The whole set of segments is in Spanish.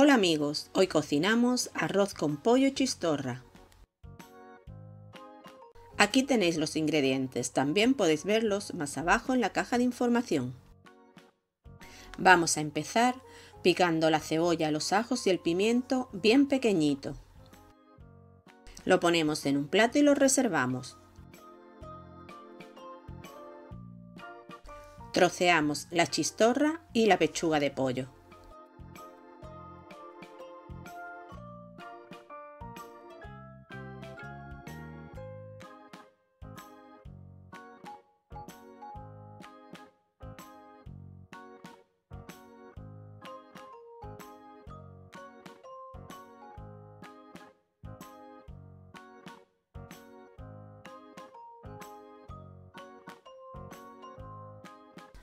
Hola amigos, hoy cocinamos arroz con pollo y chistorra. Aquí tenéis los ingredientes, también podéis verlos más abajo en la caja de información. Vamos a empezar picando la cebolla, los ajos y el pimiento bien pequeñito. Lo ponemos en un plato y lo reservamos. Troceamos la chistorra y la pechuga de pollo.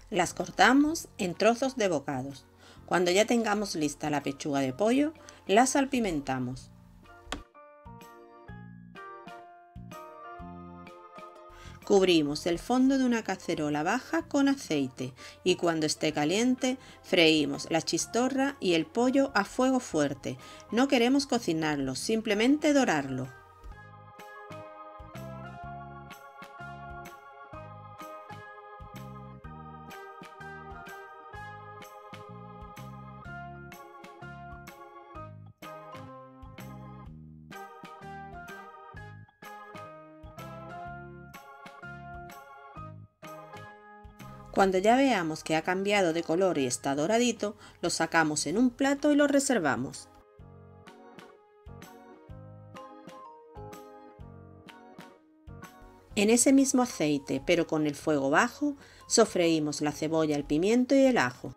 Las cortamos en trozos de bocados. Cuando ya tengamos lista la pechuga de pollo, la salpimentamos. Cubrimos el fondo de una cacerola baja con aceite y cuando esté caliente freímos la chistorra y el pollo a fuego fuerte. No queremos cocinarlo, simplemente dorarlo. Cuando ya veamos que ha cambiado de color y está doradito, lo sacamos en un plato y lo reservamos. En ese mismo aceite, pero con el fuego bajo, sofreímos la cebolla, el pimiento y el ajo.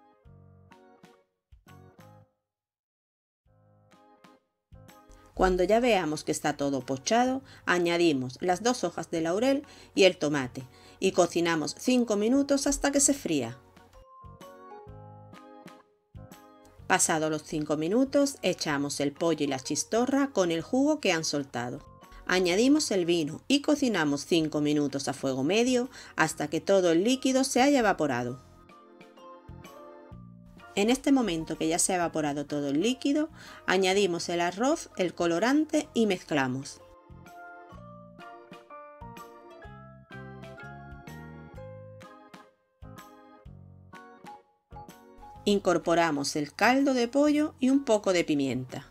Cuando ya veamos que está todo pochado, añadimos las dos hojas de laurel y el tomate y cocinamos 5 minutos hasta que se fría. Pasados los 5 minutos, echamos el pollo y la chistorra con el jugo que han soltado. Añadimos el vino y cocinamos 5 minutos a fuego medio hasta que todo el líquido se haya evaporado. En este momento que ya se ha evaporado todo el líquido, añadimos el arroz, el colorante y mezclamos. Incorporamos el caldo de pollo y un poco de pimienta.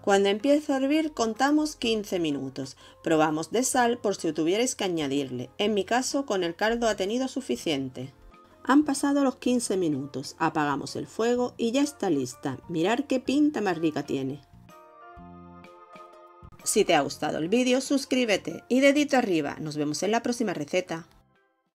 Cuando empieza a hervir contamos 15 minutos. Probamos de sal por si tuvierais que añadirle. En mi caso con el caldo ha tenido suficiente. Han pasado los 15 minutos, apagamos el fuego y ya está lista. Mirar qué pinta más rica tiene. Si te ha gustado el vídeo suscríbete y dedito arriba. Nos vemos en la próxima receta.